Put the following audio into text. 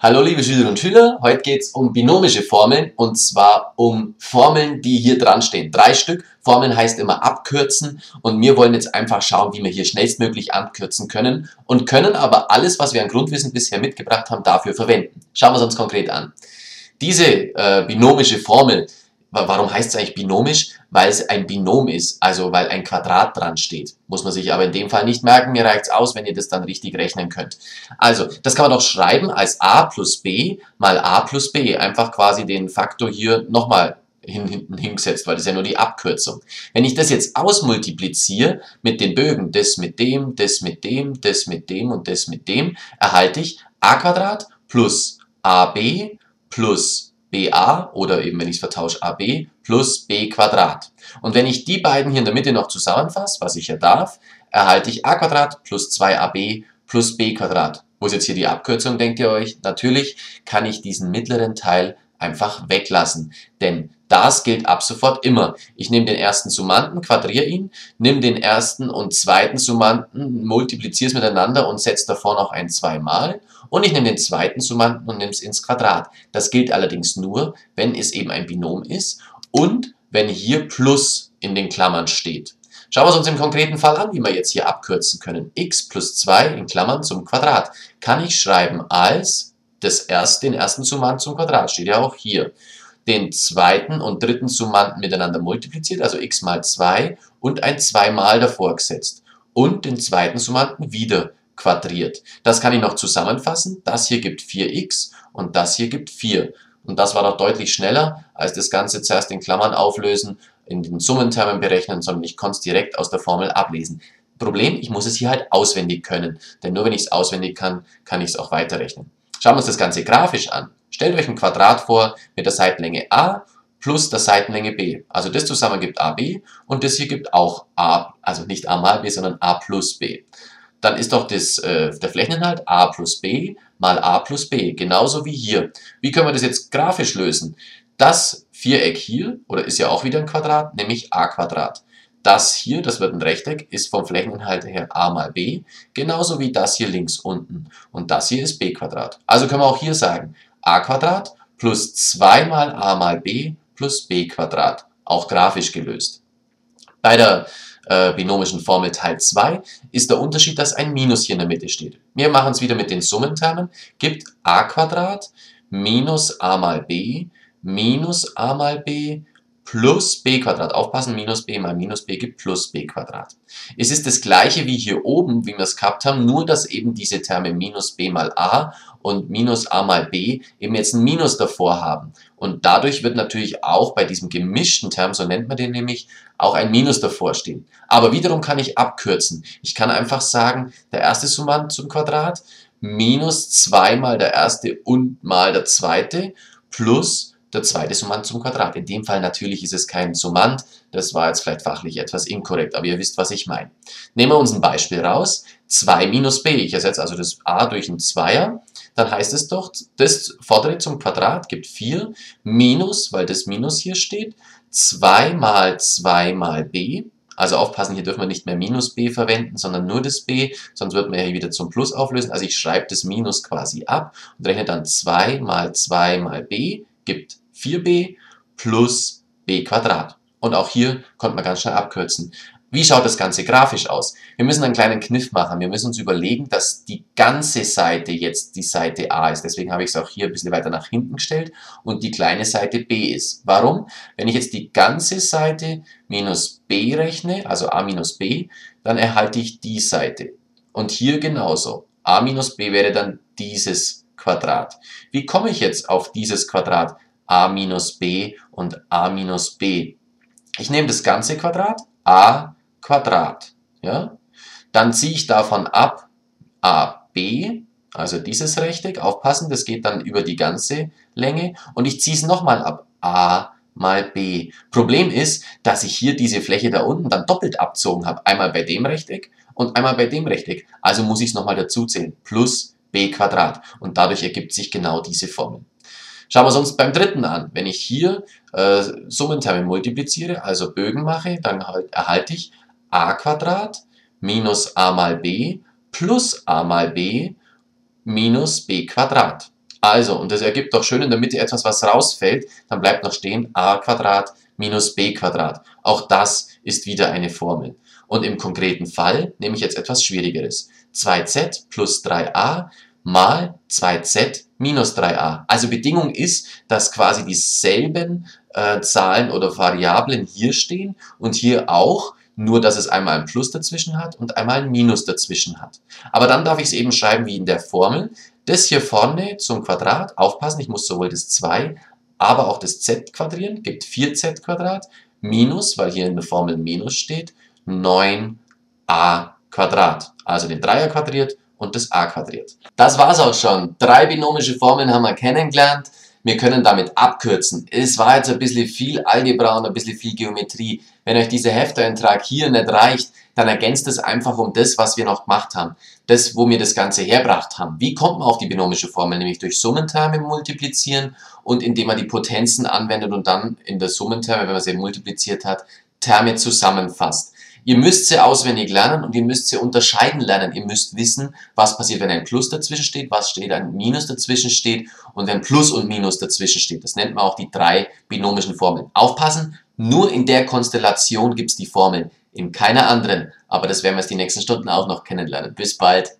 Hallo liebe Schülerinnen und Schüler, heute geht es um binomische Formeln und zwar um Formeln, die hier dran stehen. Drei Stück. Formeln heißt immer abkürzen und wir wollen jetzt einfach schauen, wie wir hier schnellstmöglich abkürzen können und können aber alles, was wir an Grundwissen bisher mitgebracht haben, dafür verwenden. Schauen wir es uns konkret an. Diese äh, binomische Formel Warum heißt es eigentlich binomisch? Weil es ein Binom ist, also weil ein Quadrat dran steht. Muss man sich aber in dem Fall nicht merken, mir reicht es aus, wenn ihr das dann richtig rechnen könnt. Also, das kann man doch schreiben als a plus b mal a plus b. Einfach quasi den Faktor hier nochmal hin, hinten hingesetzt, weil das ist ja nur die Abkürzung. Wenn ich das jetzt ausmultipliziere mit den Bögen, das mit dem, das mit dem, das mit dem und das mit dem, erhalte ich a Quadrat plus ab plus BA oder eben, wenn ich es vertausche, AB plus B Quadrat. Und wenn ich die beiden hier in der Mitte noch zusammenfasse, was ich ja darf, erhalte ich a Quadrat plus 2ab plus b Quadrat. Wo ist jetzt hier die Abkürzung, denkt ihr euch? Natürlich kann ich diesen mittleren Teil einfach weglassen, denn das gilt ab sofort immer. Ich nehme den ersten Summanden, quadriere ihn, nehme den ersten und zweiten Summanden, multipliziere es miteinander und setze davor noch ein zweimal. Und ich nehme den zweiten Summanden und nehme es ins Quadrat. Das gilt allerdings nur, wenn es eben ein Binom ist und wenn hier Plus in den Klammern steht. Schauen wir es uns im konkreten Fall an, wie wir jetzt hier abkürzen können. x plus 2 in Klammern zum Quadrat kann ich schreiben als das erste, den ersten Summand zum Quadrat, steht ja auch hier den zweiten und dritten Summanden miteinander multipliziert, also x mal 2 und ein 2 mal davor gesetzt und den zweiten Summanden wieder quadriert. Das kann ich noch zusammenfassen. Das hier gibt 4x und das hier gibt 4. Und das war doch deutlich schneller, als das Ganze zuerst in Klammern auflösen, in den Summentermen berechnen, sondern ich konnte es direkt aus der Formel ablesen. Problem, ich muss es hier halt auswendig können, denn nur wenn ich es auswendig kann, kann ich es auch weiterrechnen. Schauen wir uns das Ganze grafisch an. Stellt euch ein Quadrat vor mit der Seitenlänge a plus der Seitenlänge b. Also das zusammen gibt ab und das hier gibt auch a, also nicht a mal b, sondern a plus b. Dann ist doch das, äh, der Flächeninhalt a plus b mal a plus b, genauso wie hier. Wie können wir das jetzt grafisch lösen? Das Viereck hier, oder ist ja auch wieder ein Quadrat, nämlich a Quadrat. Das hier, das wird ein Rechteck, ist vom Flächeninhalt her a mal b, genauso wie das hier links unten. Und das hier ist b Quadrat. Also können wir auch hier sagen, a plus 2 mal a mal b plus b Quadrat, auch grafisch gelöst. Bei der äh, binomischen Formel Teil 2 ist der Unterschied, dass ein Minus hier in der Mitte steht. Wir machen es wieder mit den Summentermen, gibt a Quadrat minus a mal b minus a mal b plus b Quadrat. Aufpassen, minus b mal minus b gibt plus b Quadrat. Es ist das gleiche wie hier oben, wie wir es gehabt haben, nur dass eben diese Terme minus b mal a und minus a mal b eben jetzt ein Minus davor haben. Und dadurch wird natürlich auch bei diesem gemischten Term, so nennt man den nämlich, auch ein Minus davor stehen. Aber wiederum kann ich abkürzen. Ich kann einfach sagen, der erste Summand zum Quadrat minus 2 mal der erste und mal der zweite plus der zweite Summand zum Quadrat. In dem Fall natürlich ist es kein Summand, das war jetzt vielleicht fachlich etwas inkorrekt, aber ihr wisst, was ich meine. Nehmen wir uns ein Beispiel raus, 2 minus b, ich ersetze also das a durch ein Zweier, dann heißt es doch, das vordere zum Quadrat gibt 4 minus, weil das Minus hier steht, 2 mal 2 mal b, also aufpassen, hier dürfen wir nicht mehr minus b verwenden, sondern nur das b, sonst wird man ja hier wieder zum Plus auflösen. Also ich schreibe das Minus quasi ab und rechne dann 2 mal 2 mal b gibt 4b plus b Quadrat. Und auch hier konnte man ganz schnell abkürzen. Wie schaut das Ganze grafisch aus? Wir müssen einen kleinen Kniff machen. Wir müssen uns überlegen, dass die ganze Seite jetzt die Seite A ist. Deswegen habe ich es auch hier ein bisschen weiter nach hinten gestellt und die kleine Seite B ist. Warum? Wenn ich jetzt die ganze Seite minus B rechne, also A minus B, dann erhalte ich die Seite. Und hier genauso. A minus B wäre dann dieses Quadrat. Wie komme ich jetzt auf dieses Quadrat? A minus b und a minus b. Ich nehme das ganze Quadrat, a Quadrat. Ja? Dann ziehe ich davon ab ab, also dieses Rechteck, aufpassen, das geht dann über die ganze Länge und ich ziehe es nochmal ab, a mal b. Problem ist, dass ich hier diese Fläche da unten dann doppelt abzogen habe, einmal bei dem Rechteck und einmal bei dem Rechteck. Also muss ich es nochmal dazu zählen, plus b Quadrat. Und dadurch ergibt sich genau diese Formel. Schauen wir uns beim dritten an. Wenn ich hier äh, Summenterme multipliziere, also Bögen mache, dann halt, erhalte ich a Quadrat minus a mal b plus a mal b minus b Quadrat. Also, und das ergibt doch schön in der Mitte etwas, was rausfällt. Dann bleibt noch stehen a Quadrat minus b Quadrat. Auch das ist wieder eine Formel. Und im konkreten Fall nehme ich jetzt etwas Schwierigeres. 2z plus 3a mal 2z minus 3a. Also Bedingung ist, dass quasi dieselben äh, Zahlen oder Variablen hier stehen und hier auch, nur dass es einmal ein Plus dazwischen hat und einmal ein Minus dazwischen hat. Aber dann darf ich es eben schreiben wie in der Formel. Das hier vorne zum Quadrat, aufpassen, ich muss sowohl das 2, aber auch das z quadrieren, gibt 4z Quadrat, minus, weil hier in der Formel Minus steht, 9a Quadrat. Also den Dreier quadriert und das a quadriert. Das war's auch schon. Drei binomische Formeln haben wir kennengelernt. Wir können damit abkürzen. Es war jetzt ein bisschen viel Algebra und ein bisschen viel Geometrie. Wenn euch dieser Hefteintrag hier nicht reicht, dann ergänzt es einfach um das, was wir noch gemacht haben. Das, wo wir das Ganze herbracht haben. Wie kommt man auf die binomische Formel? Nämlich durch Summenterme multiplizieren und indem man die Potenzen anwendet und dann in der Summenterme, wenn man sie multipliziert hat, Terme zusammenfasst. Ihr müsst sie auswendig lernen und ihr müsst sie unterscheiden lernen. Ihr müsst wissen, was passiert, wenn ein Plus dazwischen steht, was steht, ein Minus dazwischen steht und wenn Plus und Minus dazwischen steht. Das nennt man auch die drei binomischen Formeln. Aufpassen, nur in der Konstellation gibt es die Formel, in keiner anderen. Aber das werden wir jetzt die nächsten Stunden auch noch kennenlernen. Bis bald.